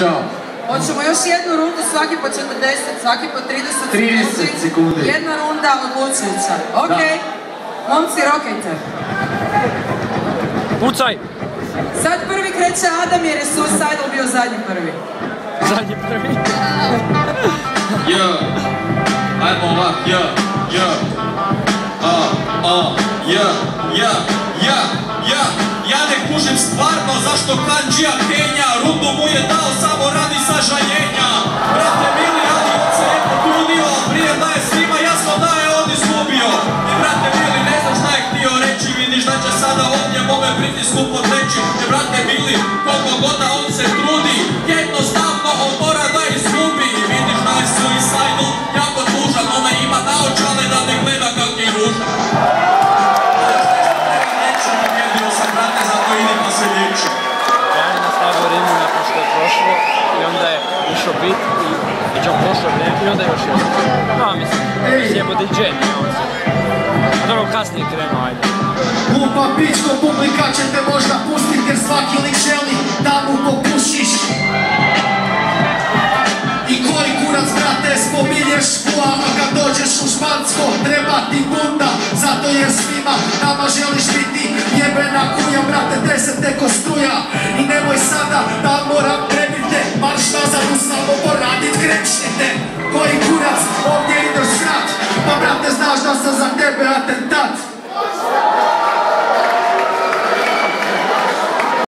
Ćao. Hoćemo još jednu rundu, svaki po 40, svaki po 30 30 sekundi. Jedna runda odlučujuća. Ok, momci rokajte. Pucaj! Sad prvi kreće Adam jer je Suicidal bio zadnji prvi. Zadnji prvi. Ja, ajmo ovak, ja, ja, a, a, ja, ja, ja, ja, ja ne kužim stvarno zašto Kanđija Kenja rundu mu je dao mome pritisku podleći. I brate mili, koliko god da on se trudi, jednostavno on mora da izgubi. I vidiš da je suicidal jako tužan, ona ima naočale da ne gleda kak je ružan. Neću, pobjedio sam brate, zato idem se liječi. Ja je nastavio rimu nakon što je prošlo i onda je ušao bit i već on prošlo vrijeme i onda još jedan. No, mislim, sjebo DJ, nije on se. A dobro, kasnije krenuo, ajde tu papičko publika će te možda pustit jer svaki lik želi da mu popušiš. I koji kurac brate spominješ škua a kad dođeš u Špansko treba ti bunda. Zato jer svima nama želiš biti jebena kuja brate trese te ko struja. I nemoj sada da moram prebite marš nazad u samo poradit krećnite Koji kurac ovdje ideš srat. Pa brate znaš da sam za tebe atentat.